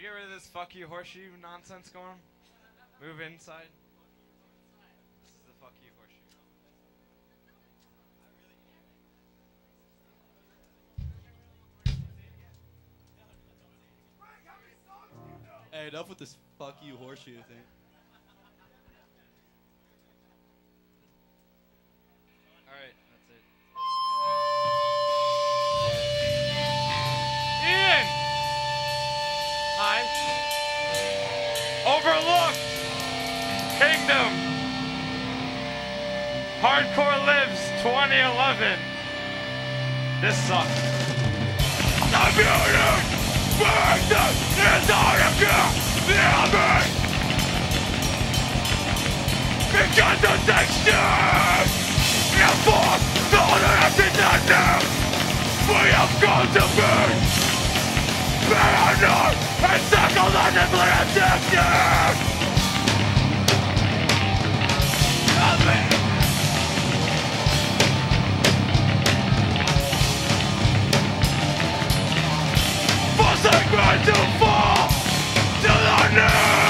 Get rid of this fuck you horseshoe nonsense going? Move inside. This is the fuck you horseshoe. Hey, enough with this fuck you horseshoe thing. Sucks. The beauty! Burden is all you got! Never! Because of texture! You fought all that I did! We have gone to burn! Paranoid and addicted! Forcing me to fall to the knees!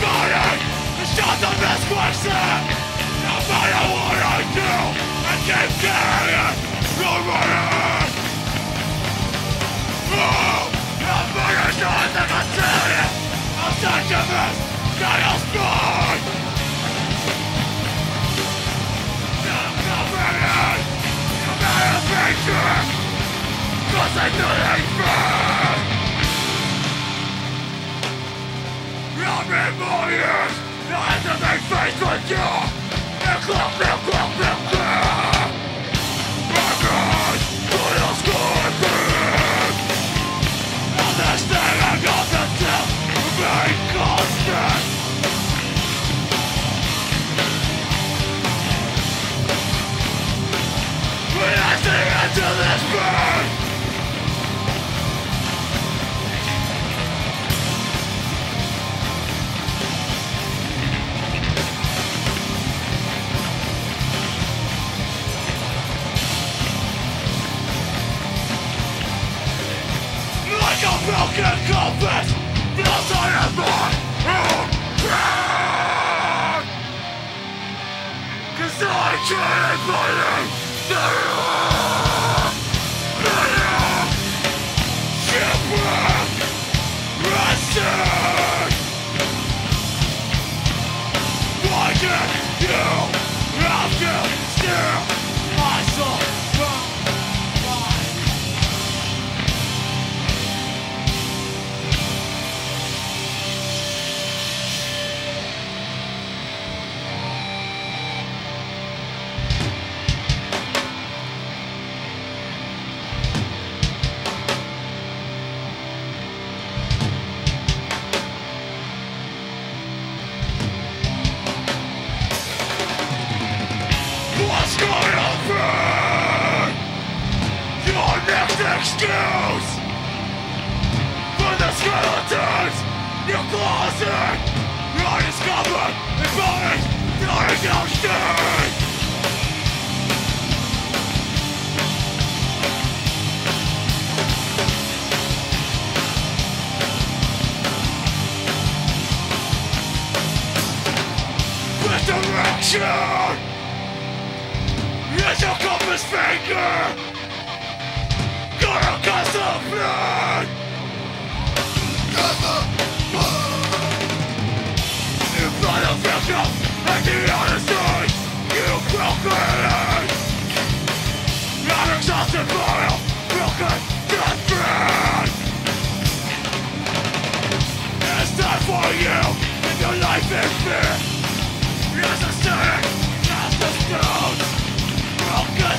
Not my body is just a misquestion No matter what I do I keep carrying the running Oh, the murder is the contagion of such a mess Chaos born I'm covering No matter picture Cause I know they burn Been more years I have to make face with you. And clock, clock, clock, clock, Skyhofer! Your next excuse for the skeletons in your closet I discovered and buried during your shit! Is your compass finger. Gonna cast the blood. You find a victim at the side. You procreate. An exhausted bile, broken, death It's time for you, and your life is fear. Yes, said Cast the stones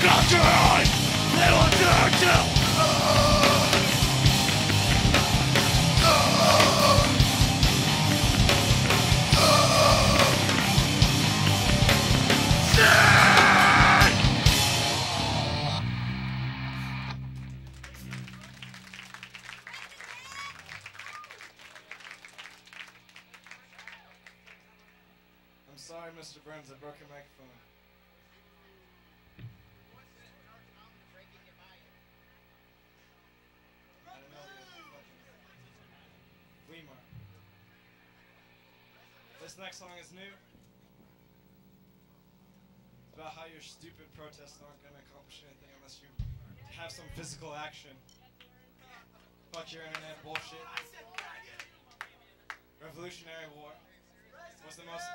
They will to I'm sorry, Mr. Burns, I broke your microphone. This next song is new. It's about how your stupid protests aren't gonna accomplish anything unless you have some physical action. Fuck your internet bullshit. Revolutionary War was the most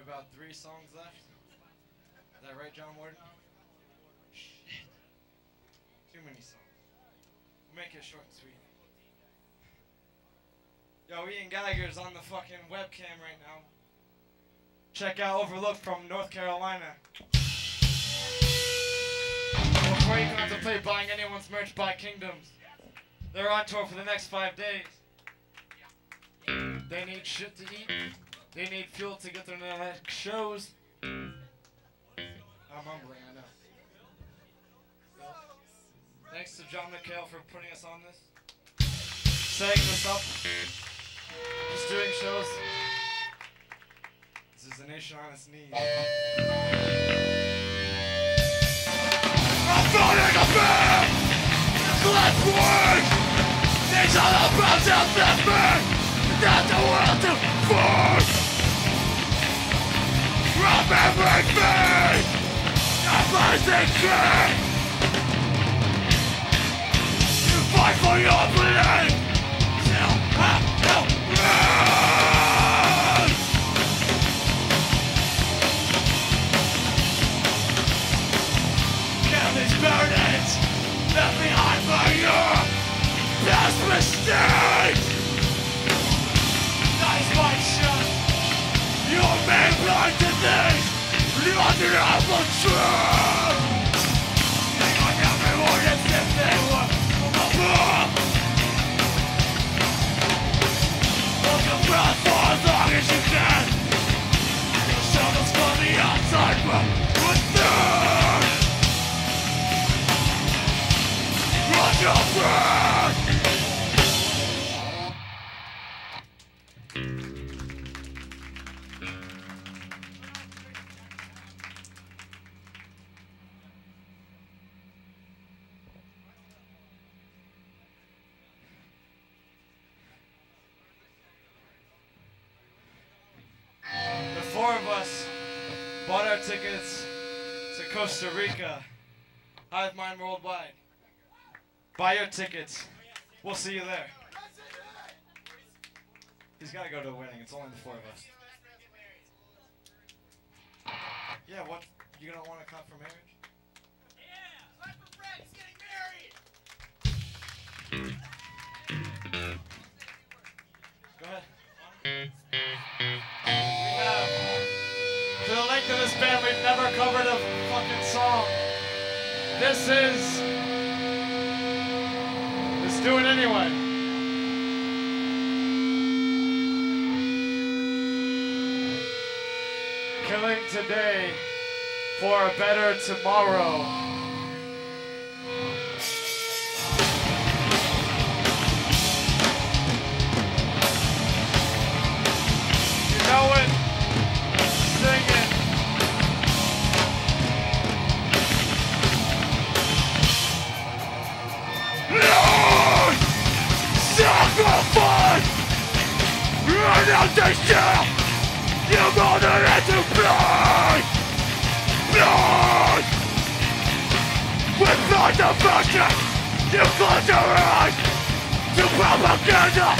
have about three songs left. Is that right, John Warden? Shit. Too many songs. We'll make it short and sweet. Yo, Ian Geiger's on the fucking webcam right now. Check out Overlook from North Carolina. Before you contemplate buying anyone's merch, buy Kingdoms. They're on tour for the next five days. They need shit to eat. They need fuel to get their next shows. I'm mumbling, I know. Thanks to John McHale for putting us on this. Setting this up. Just doing shows. This is a nation on its knees. I'm falling apart! Let's work! These are the bounds of this man! Not the world to force! Remembering me! Amazing king! You fight for your belief! The undeniable truth. Buy your tickets. We'll see you there. He's got to go to a wedding. It's only the four of us. Yeah, what? You don't want to come for marriage? Go ahead. We have, to the length of this band, we've never covered a fucking song. This is. Today for a better tomorrow. You know it. Sing it. Sacrifice! Renunciation! You murdered into blood! Blood! The you close your eyes to propaganda!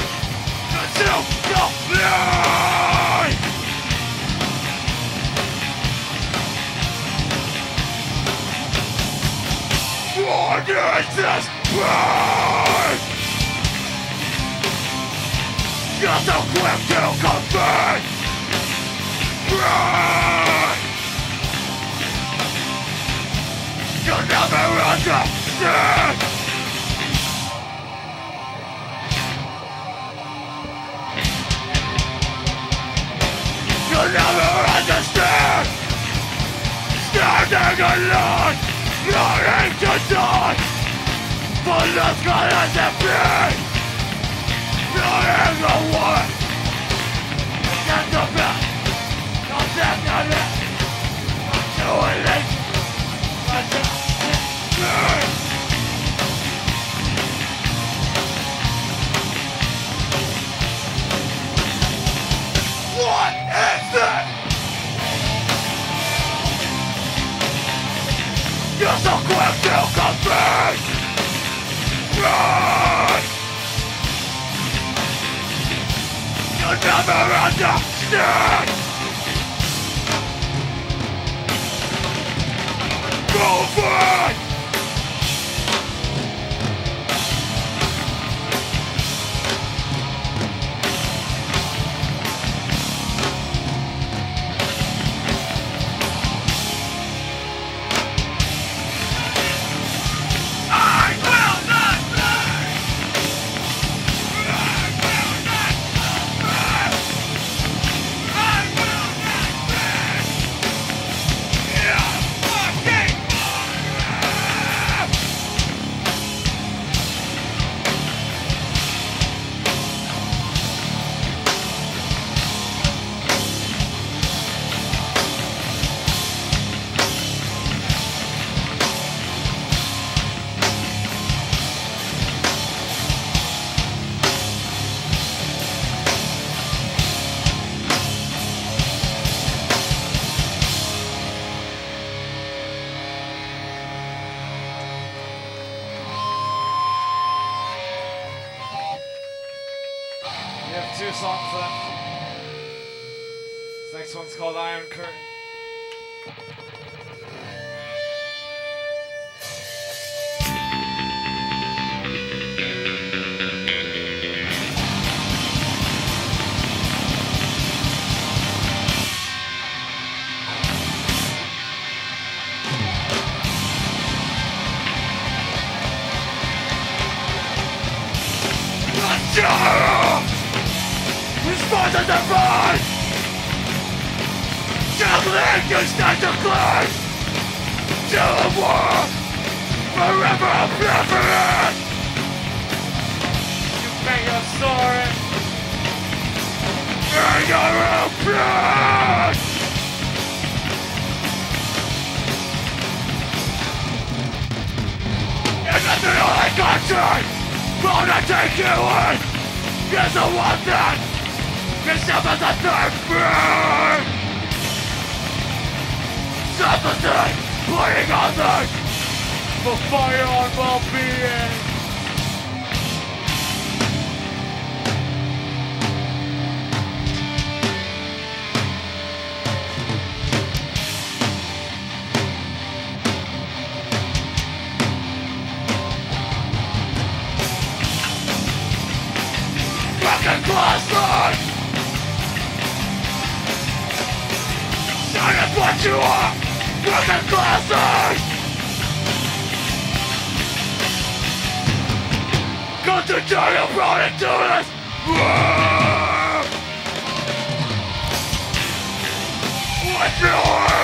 Consume the lie! What is this pain? You're so quick to Pain You'll never understand. You'll never understand Standing alone Learning to die For the sky as a pain Learning the war Two songs left. This next one's called Iron Curtain. Response to the fight! Juggling to stand to climb! To the war! Forever oblivious! You bang your sword. In your own blood! That's the only country Gonna take you in Is the one that Is the third bird Sympathy Putting others For fire on well-being Fucking bastard! What you are! Fucking bastard! Got tell you brought it to this! What you are?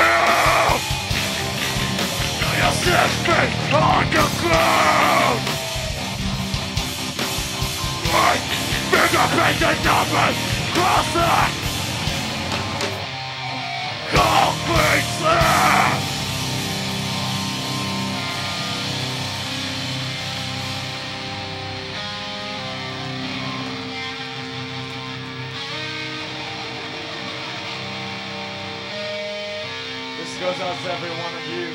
You set me on the ground! Right! Fingerprinted numbers cross the slab! This goes out to every one of you.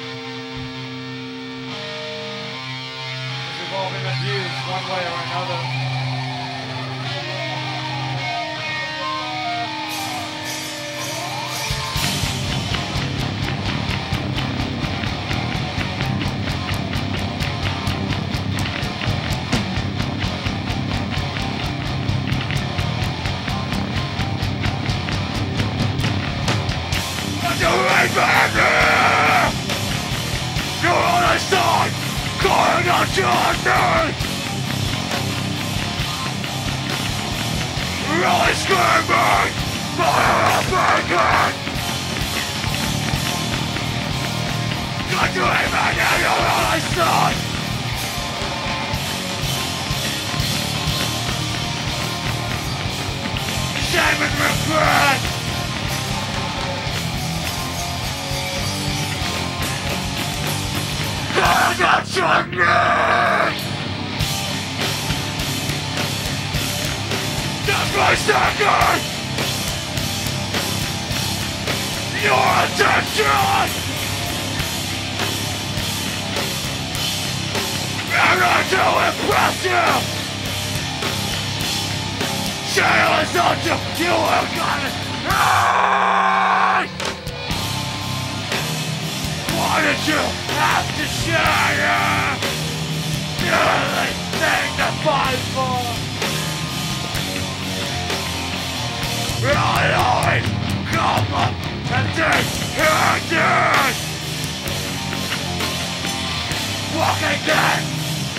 We've all been abused one way or another. Shame and! God, that's your name! That's my second! Your attention! And I to impress you! Shale is not you, you have got it! Why did you have to share it? The thing to fight for I always come up empty-handed Walking in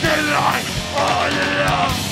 the light all alone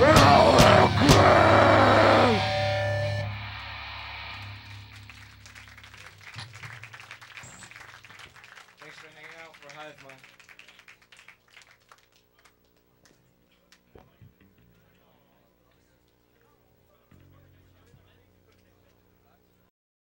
We're all